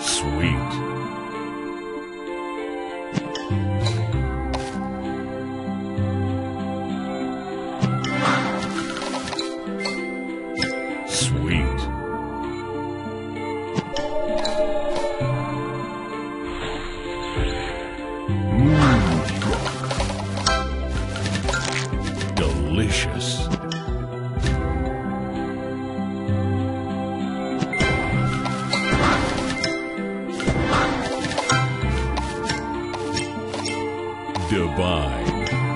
Sweet. Sweet. Mm. Delicious. Divine.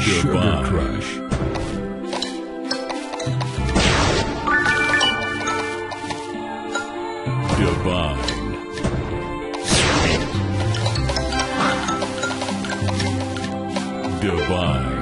Sugar Crush. Divine.